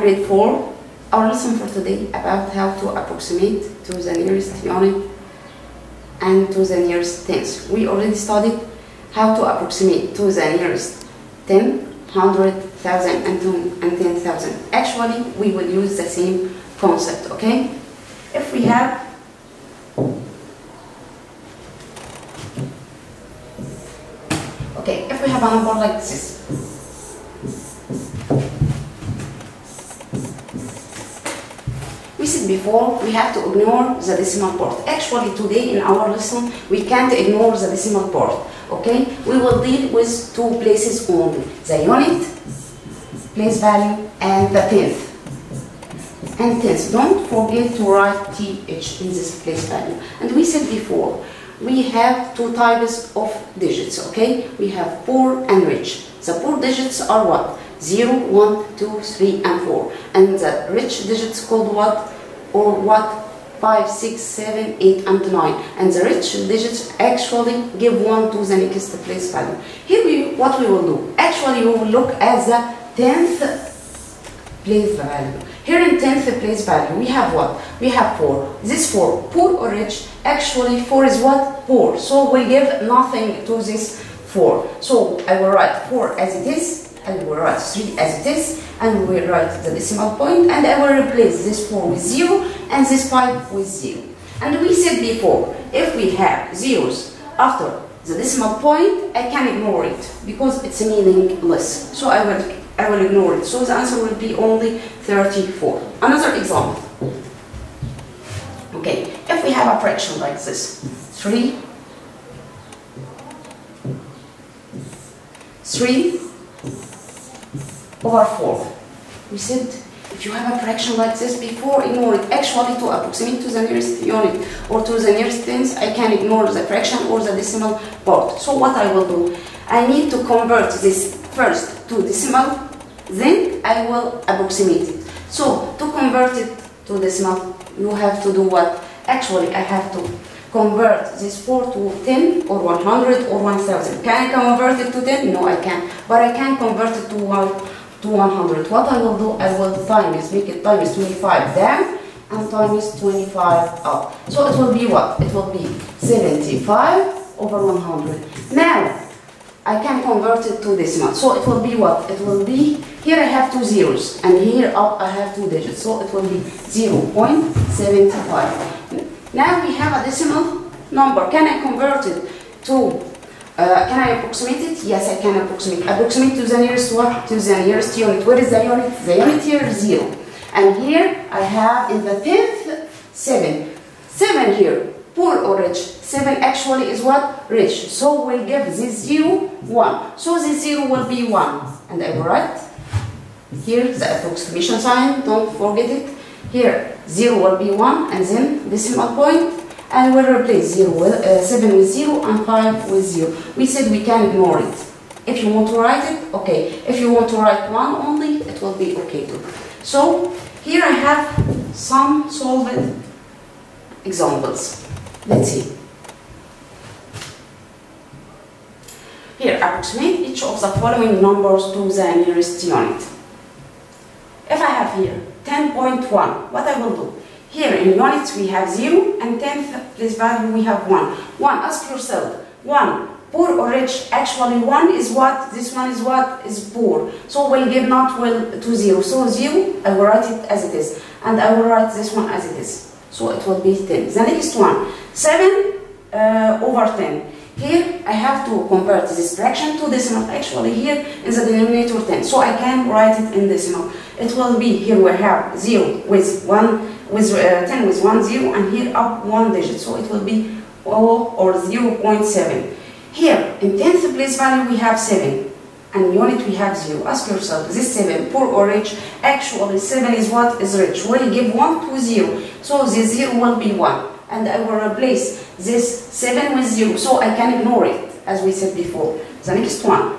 Grade 4. Our lesson for today about how to approximate to the nearest unit and to the nearest tens. We already studied how to approximate to the nearest 10, 100, 1000 and 10,000. Actually, we will use the same concept, okay? If we have Okay, if we have a number like this, we said before we have to ignore the decimal part. Actually, today in our lesson, we can't ignore the decimal part. Okay, we will deal with two places only: the unit, place value, and the tenth. And tenth. Don't forget to write th in this place value. And we said before we have two types of digits, okay? We have poor and rich. The poor digits are what? 0, 1, 2, 3, and 4. And the rich digits called what? Or what? 5, 6, 7, 8, and 9. And the rich digits actually give 1 to the next place value. Here we, what we will do? Actually, we will look at the 10th place value. Here in 10th place value, we have what? We have 4. This 4, poor or rich? Actually, 4 is what? Poor. So we give nothing to this 4. So I will write 4 as it is, I will write 3 as it is, and we write the decimal point, and I will replace this 4 with 0, and this 5 with 0. And we said before, if we have zeros after the decimal point, I can ignore it, because it's meaningless. So I will I will ignore it. So the answer will be only 34. Another example. Okay, if we have a fraction like this, 3, 3 over 4. We said if you have a fraction like this before, ignore it. Actually, to approximate to the nearest unit or to the nearest tens, I can ignore the fraction or the decimal part. So what I will do, I need to convert this first to decimal, then I will approximate it. So to convert it to decimal, you have to do what? Actually, I have to convert this 4 to 10 or 100 or 1000. Can I convert it to 10? No, I can't. But I can convert it to 1 to 100. What I will do, I will times, make it times 25 down and times 25 up. So it will be what? It will be 75 over 100. Now, I can convert it to decimal. So it will be what? It will be, here I have two zeros, and here up I have two digits. So it will be 0.75. Now we have a decimal number. Can I convert it to, uh, can I approximate it? Yes, I can approximate. Approximate to the nearest what? To the nearest unit. Where is the unit? The unit here is 0. And here I have in the 10th, 7. 7 here, poor or rich. 7 actually is what? Rich. So we'll give this 0, 1. So this 0 will be 1. And I will write here the approximation sign, don't forget it. Here 0 will be 1 and then decimal point and we'll replace 0 with, uh, 7 with 0 and 5 with 0. We said we can ignore it. If you want to write it, okay. If you want to write 1 only, it will be okay too. So here I have some solved examples. Let's see. Here, approximate each of the following numbers to the nearest unit. If I have here 10.1, what I will do? Here in units we have 0 and 10th place value we have 1. 1, ask yourself, 1, poor or rich? Actually 1 is what? This one is what? Is poor. So we'll give not well to 0. So 0, I will write it as it is. And I will write this one as it is. So it will be 10. The next one, 7 uh, over 10. Here I have to convert this fraction to decimal. Actually here in the denominator 10. So I can write it in decimal. It will be here we have 0 with 1 with uh, 10 with 1 0 and here up 1 digit. So it will be O or 0.7. Here in 10th place value we have 7 and unit we have 0. Ask yourself, is this 7 poor or rich? Actually 7 is what is rich. We'll give 1 to 0. So this 0 will be 1 and I will replace this 7 with 0 so I can ignore it as we said before. The next one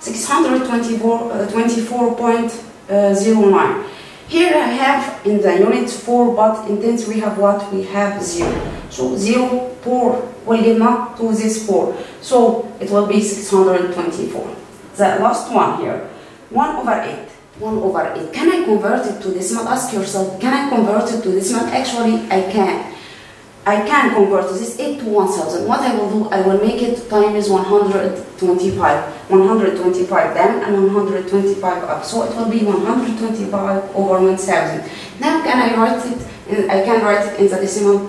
624.09 here I have in the unit 4 but in tens we have what? We have 0 so 0 4 will give not to this 4 so it will be 624 the last one here 1 over 8 1 over 8. Can I convert it to decimal? Ask yourself, can I convert it to decimal? Actually, I can. I can convert this 8 to 1000. What I will do, I will make it times 125. 125 down and 125 up. So it will be 125 over 1000. Now can I write it, in, I can write it in the decimal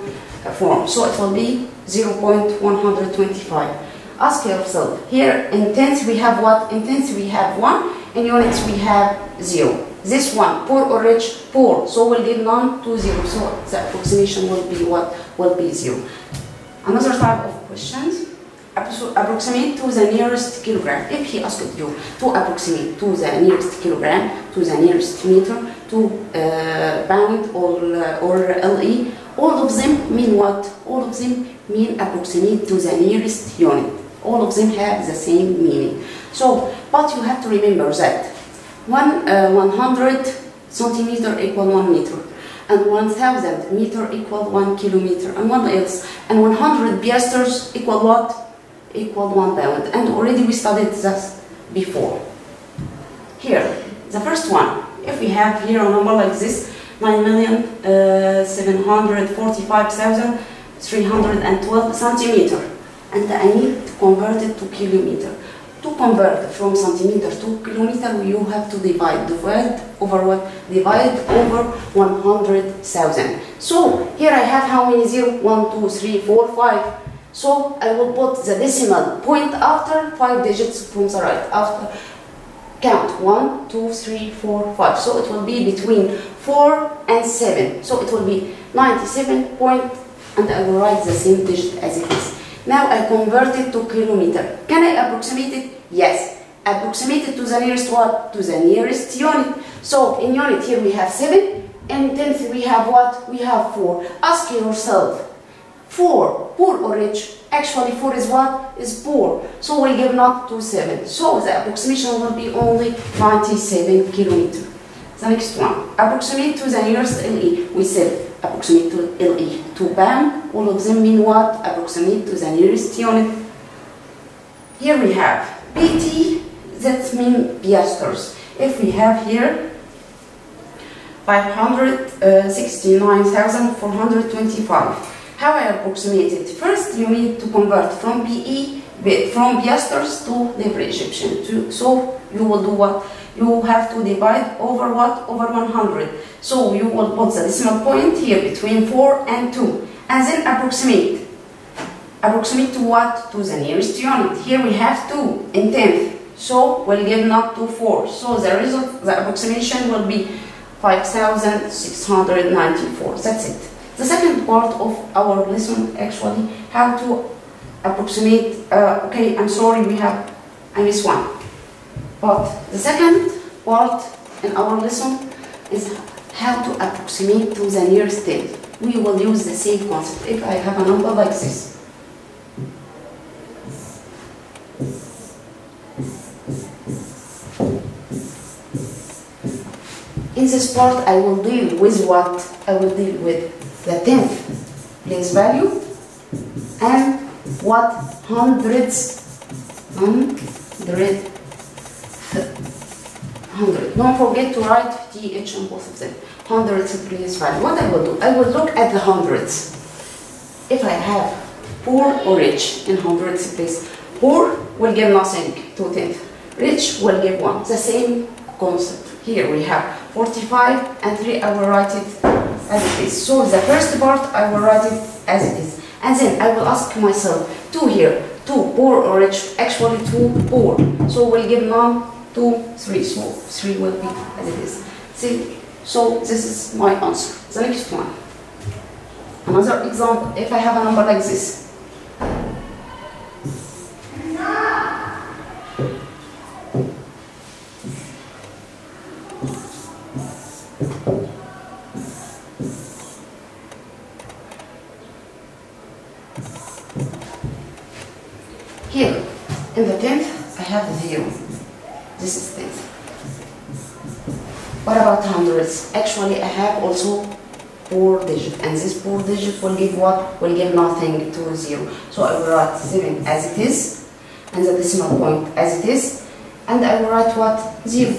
form. So it will be 0.125. Ask yourself, here in tenths we have what? In tenths we have 1, in units we have 0. This one, poor or rich, poor, so we'll give none to 0. So the approximation will be what? Will be 0. Another type of questions, approximate to the nearest kilogram. If he asked you to approximate to the nearest kilogram, to the nearest meter, to uh, pound or, uh, or LE, all of them mean what? All of them mean approximate to the nearest unit. All of them have the same meaning. So, but you have to remember that one, uh, 100 centimeter equal 1 meter and 1000 meter equal 1 kilometer and one else and 100 piasters equal what? Equal 1 pound and already we studied this before. Here, the first one, if we have here a number like this, 9,745,312 centimeter and I need to convert it to kilometer to convert from centimeter to kilometer, you have to divide. Divide over what? Divide over 100,000. So here I have how many zero? 1, 2, 3, 4, 5. So I will put the decimal point after 5 digits from the right. After count 1, 2, 3, 4, 5. So it will be between 4 and 7. So it will be 97 point and I will write the same digit as it. Now I convert it to kilometer. Can I approximate it? Yes. Approximate it to the nearest what? To the nearest unit. So in unit here we have 7. And tenth we have what? We have 4. Ask yourself. 4, poor or rich? Actually 4 is what? Is poor. So we'll give not to 7. So the approximation will be only 97 kilometer. The next one. Approximate to the nearest LE. We said approximate to LE. To BAM, all of them mean what? Approximate to the nearest unit. Here we have PT, that means piasters. If we have here 569,425, uh, how I approximate it? First, you need to convert from PE, from piasters to livre Egyptian. So you will do what? You have to divide over what? Over 100. So you will put the decimal point here between 4 and 2. And then approximate. Approximate to what? To the nearest unit. Here we have 2 in tenth. So we'll give not to 4. So the result, the approximation will be 5,694. That's it. The second part of our lesson actually how to approximate, uh, okay, I'm sorry, we have, I missed one. But the second part in our lesson is how to approximate to the nearest tenth. We will use the same concept. If I have a number like this, in this part I will deal with what? I will deal with the tenth place value and what hundreds, hundred, hundred. Don't forget to write TH on both of them. Hundreds place value. What I will do? I will look at the hundreds. If I have poor or rich in hundreds place, poor will give nothing, two tenth. Rich will give one. The same concept. Here we have 45 and 3, I will write it as it is. So the first part, I will write it as it is. And then I will ask myself, 2 here, 2 poor or rich, actually 2 poor. So we'll give none, 2, 3. So 3 will be as it is. See, so this is my answer. The next one. Another example, if I have a number like this, Here, in the tenth, I have zero. This is tenth. What Actually, I have also four digit, and this four digit will give what? Will give nothing to zero. So I will write seven as it is, and the decimal point as it is, and I will write what? Zero.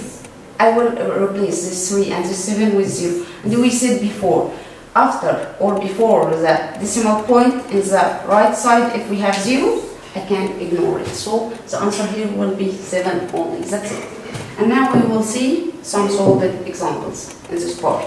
I will replace this 3 and this 7 with 0. And we said before, after or before the decimal point in the right side, if we have 0, I can ignore it. So the answer here will be 7 only. That's it. And now we will see some solved examples in this part.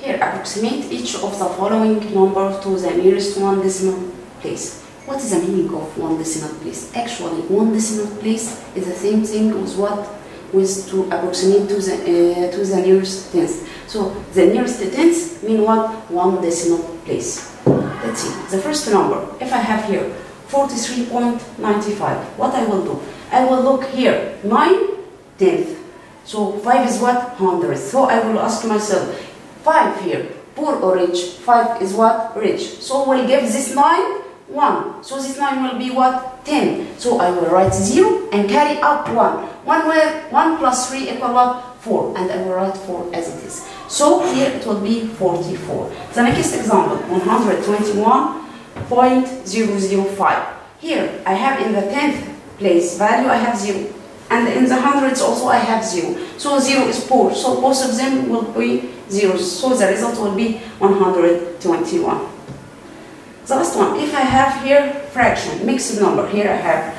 Here, approximate each of the following number to the nearest one decimal place. What is the meaning of one decimal place? Actually, one decimal place is the same thing as what with to approximate to the uh, to the nearest tenth. So the nearest tenth mean what? One decimal place. Let's see. The first number, if I have here 43.95, what I will do? I will look here, 9 tenth. So 5 is what? 100. So I will ask myself, 5 here, poor or rich? 5 is what? Rich. So we'll give this 9 1. So this 9 will be what? 10. So I will write 0 and carry up 1. 1 where 1 plus 3 equal what? 4. And I will write 4 as it is. So here it will be 44. The next example, 121.005. Here I have in the 10th place value I have 0. And in the hundreds also I have 0. So 0 is poor. So both of them will be zeros. So the result will be 121. The last one, if I have here fraction, mixed number, here I have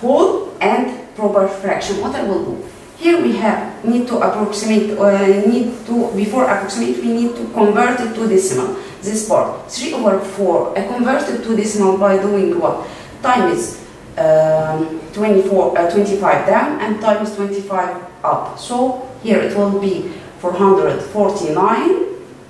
whole and proper fraction, what I will do? Here we have, need to approximate, uh, need to, before approximate, we need to convert it to decimal, this part. 3 over 4, I convert it to decimal by doing what? Time is um, 24, uh, 25 down and time is 25 up. So here it will be 449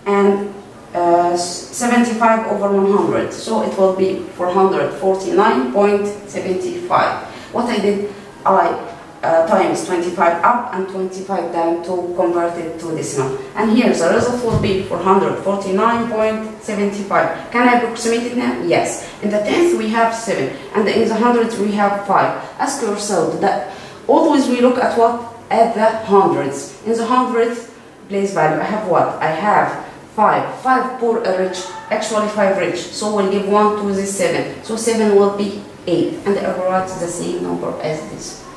and uh, 75 over 100. So it will be 449.75. What I did, I uh, times 25 up and 25 down to convert it to decimal. And here the result will be 449.75. Can I approximate it now? Yes. In the tenth we have 7 and in the hundreds we have 5. Ask yourself that always we look at what? At the hundreds. In the hundredth place value I have what? I have 5. 5 poor a rich, actually 5 rich. So we'll give 1 to the 7. So 7 will be 8. And I will write the same number as this.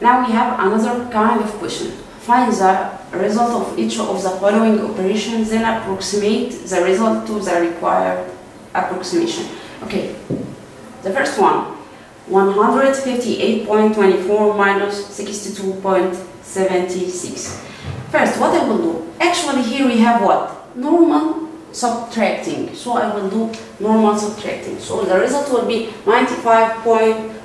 Now we have another kind of question. Find the result of each of the following operations, then approximate the result to the required approximation. Okay, the first one, 158.24 minus 62.76. First, what I will do, actually here we have what? Normal subtracting. So I will do normal subtracting. So the result will be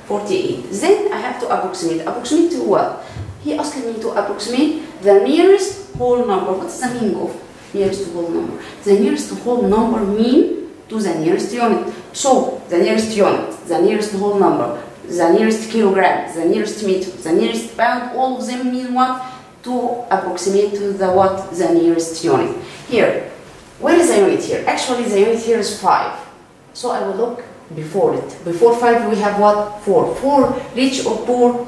95.48. Then I have to approximate. Approximate to what? He asked me to approximate the nearest whole number. What is the meaning of nearest whole number? The nearest whole number mean to the nearest unit. So the nearest unit, the nearest whole number, the nearest kilogram, the nearest meter, the nearest pound, all of them mean what? To approximate to the what? The nearest unit. Here, where is the unit here? Actually, the unit here is 5. So I will look before it. Before 5 we have what? 4. 4 rich or poor?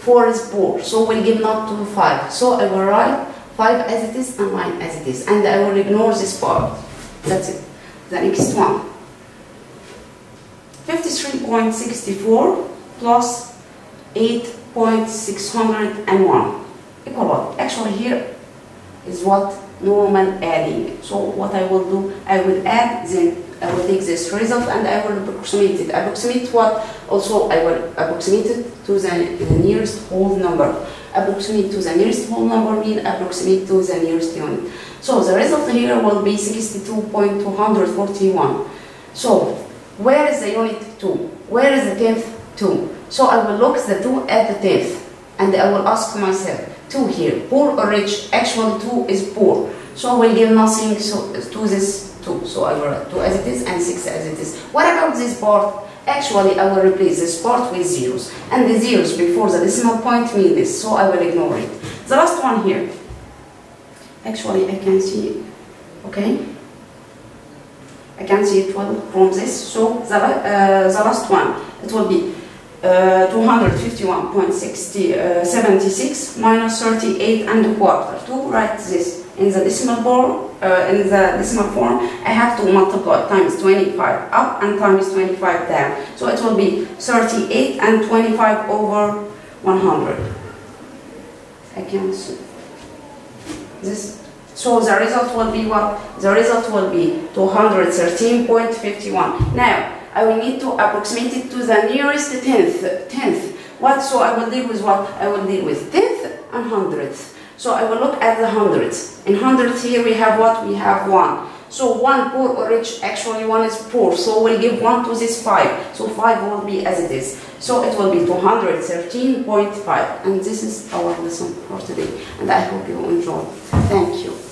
4 is poor. So we'll give not to 5. So I will write 5 as it is and 9 as it is. And I will ignore this part. That's it. The next one. 53.64 plus 8.601 equal what? Actually here is what normal adding. So what I will do, I will add, then I will take this result and I will approximate it. Approximate what? Also I will approximate it to the, the nearest whole number. Approximate to the nearest whole number mean approximate to the nearest unit. So the result here will be 62.241. So where is the unit 2? Where is the tenth 2? So I will look the 2 at the tenth and I will ask myself, 2 here, poor or rich? Actually 2 is poor. So we'll give nothing so, to this 2. So I will write 2 as it is and 6 as it is. What about this part? Actually I will replace this part with zeros. And the zeros before the decimal point mean this, so I will ignore it. The last one here. Actually I can see, okay? I can see it well from this. So the, uh, the last one, it will be uh, 251.76 uh, minus 38 and a quarter. To write this in the decimal form, uh, in the decimal form, I have to multiply times 25 up and times 25 down. So it will be 38 and 25 over 100. I can see. This, so the result will be what? The result will be 213.51. Now, I will need to approximate it to the nearest tenth. Tenth. What? So I will deal with what? I will deal with tenth and hundredth. So I will look at the hundreds. In hundreds here we have what? We have one. So one poor or rich, actually one is poor. So we'll give one to this five. So five will be as it is. So it will be 213.5. And this is our lesson for today. And I hope you enjoy. Thank you.